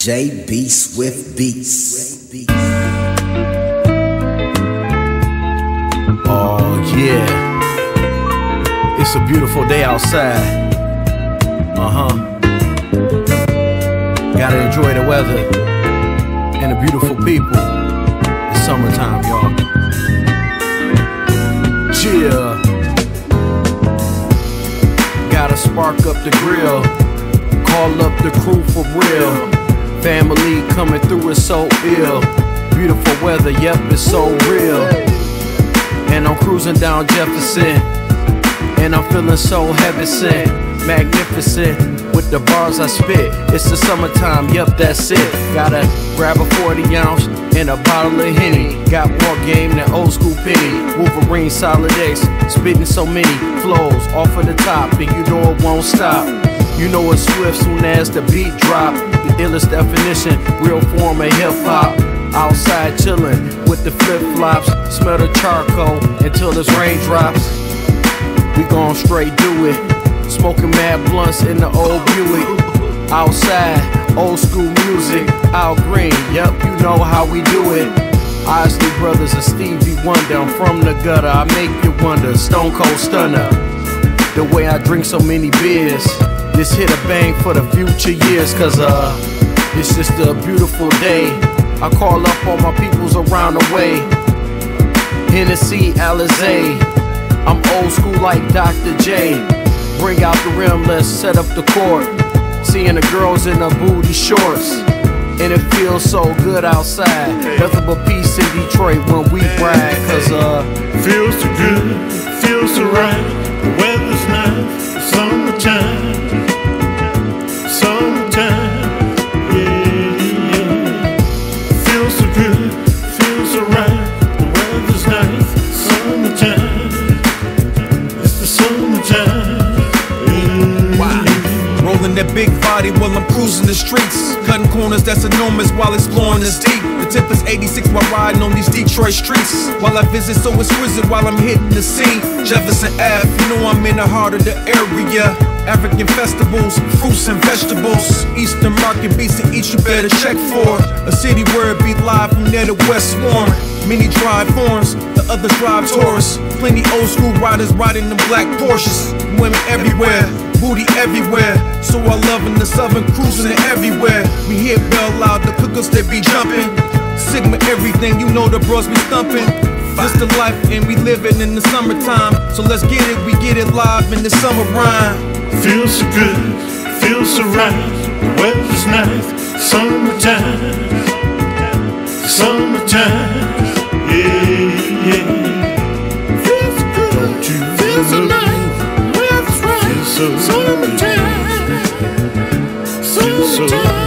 JB Swift Beats. Oh, yeah. It's a beautiful day outside. Uh huh. Gotta enjoy the weather and the beautiful people. It's summertime, y'all. Chill. Gotta spark up the grill. Call up the crew for real. Family coming through is so ill. Beautiful weather, yep, it's so real. And I'm cruising down Jefferson. And I'm feeling so heavy sent, magnificent with the bars I spit. It's the summertime, yep, that's it. Gotta grab a 40 ounce and a bottle of Henny. Got more game than old school penny. Wolvarine solid X, spitting so many flows off of the top, and you know it won't stop. You know it's swift soon as the beat drop. The illest definition, real form of hip hop. Outside chillin' with the flip flops, smell the charcoal until it's raindrops. We gon' straight do it. Smoking mad blunts in the old Buick. Outside, old school music. Al Green, yep, you know how we do it. Isley Brothers and Stevie Wonder. I'm from the gutter, I make you wonder. Stone Cold Stunner. The way I drink so many beers. This hit a bang for the future years, cause uh, it's just a beautiful day. I call up all my peoples around the way. Hennessy, Alizé. I'm old school like Dr. J. Bring out the rim, let's set up the court. Seeing the girls in the booty shorts. And it feels so good outside. Nothing but peace in Detroit when we brag. Cause uh Feels so good, feels so right. The weather's nice, the. Summertime, big body while I'm cruising the streets. Cutting corners that's enormous while exploring this deep. The tip is 86 while riding on these Detroit streets. While I visit so exquisite while I'm hitting the sea. Jefferson Ave, you know I'm in the heart of the area. African festivals, fruits and vegetables. Eastern Market beats to each you better check for. A city where it be live from there to West Warren. Many drive foreigns, the others drive Taurus. Plenty old school riders riding them black Porsches. Women everywhere, booty everywhere. So I love in the southern cruising everywhere. We hear bell loud, the cookers they be jumping. Sigma everything, you know the bros be stumping. This the life and we living in the summertime. So let's get it, we get it live in the summer rhyme. Feels so good, feels so right. The weather's nice, summertime. Summertime, yeah, yeah. Feels good, don't you feels so nice. So summertime.